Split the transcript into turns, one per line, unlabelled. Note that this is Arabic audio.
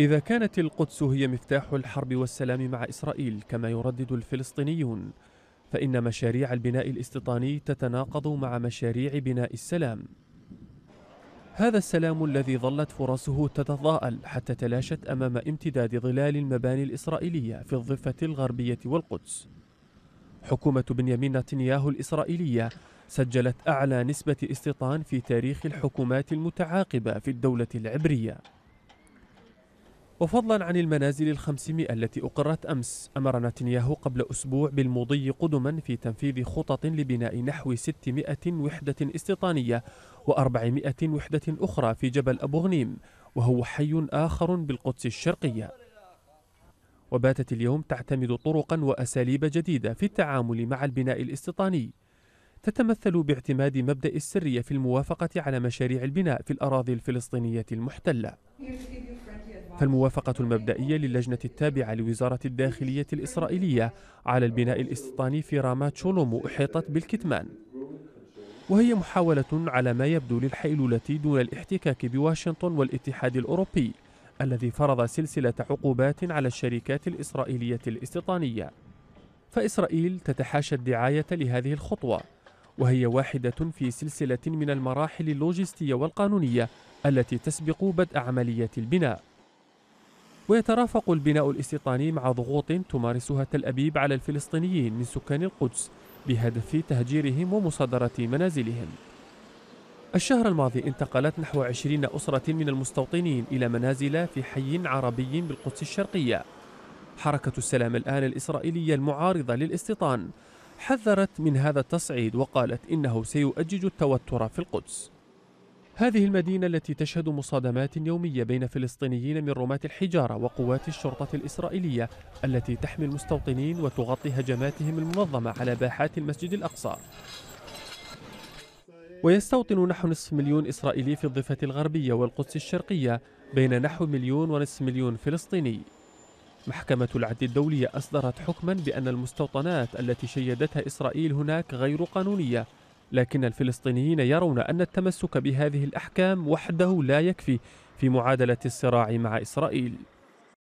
إذا كانت القدس هي مفتاح الحرب والسلام مع إسرائيل كما يردد الفلسطينيون فإن مشاريع البناء الاستيطاني تتناقض مع مشاريع بناء السلام. هذا السلام الذي ظلت فرصه تتضاءل حتى تلاشت أمام امتداد ظلال المباني الإسرائيلية في الضفة الغربية والقدس. حكومة بنيامين نتنياهو الإسرائيلية سجلت أعلى نسبة استيطان في تاريخ الحكومات المتعاقبة في الدولة العبرية. وفضلا عن المنازل الخمسمائة التي أقرت أمس أمر نتنياهو قبل أسبوع بالمضي قدما في تنفيذ خطط لبناء نحو 600 وحدة استيطانية و400 وحدة أخرى في جبل أبو غنيم وهو حي آخر بالقدس الشرقية. وباتت اليوم تعتمد طرقا وأساليب جديدة في التعامل مع البناء الاستيطاني. تتمثل باعتماد مبدأ السرية في الموافقة على مشاريع البناء في الأراضي الفلسطينية المحتلة. فالموافقة المبدئية للجنة التابعة لوزارة الداخلية الإسرائيلية على البناء الاستيطاني في رامات شولومو أحيطت بالكتمان. وهي محاولة على ما يبدو للحيلولة دون الاحتكاك بواشنطن والاتحاد الأوروبي الذي فرض سلسلة عقوبات على الشركات الإسرائيلية الاستيطانية فإسرائيل تتحاشى الدعاية لهذه الخطوة وهي واحدة في سلسلة من المراحل اللوجستية والقانونية التي تسبق بدء عملية البناء. ويترافق البناء الاستيطاني مع ضغوط تمارسها تل أبيب على الفلسطينيين من سكان القدس بهدف تهجيرهم ومصادرة منازلهم. الشهر الماضي انتقلت نحو عشرين أسرة من المستوطنين إلى منازل في حي عربي بالقدس الشرقية. حركة السلام الآن الإسرائيلية المعارضة للاستيطان. حذرت من هذا التصعيد وقالت إنه سيؤجج التوتر في القدس. هذه المدينة التي تشهد مصادمات يومية بين فلسطينيين من رماة الحجارة وقوات الشرطة الإسرائيلية التي تحمي المستوطنين وتغطي هجماتهم المنظمة على باحات المسجد الأقصى. ويستوطن نحو نصف مليون إسرائيلي في الضفة الغربية والقدس الشرقية بين نحو مليون ونصف مليون فلسطيني. محكمة العدل الدولية أصدرت حكما بأن المستوطنات التي شيدتها إسرائيل هناك غير قانونية لكن الفلسطينيين يرون أن التمسك بهذه الأحكام وحده لا يكفي في معادلة الصراع مع إسرائيل.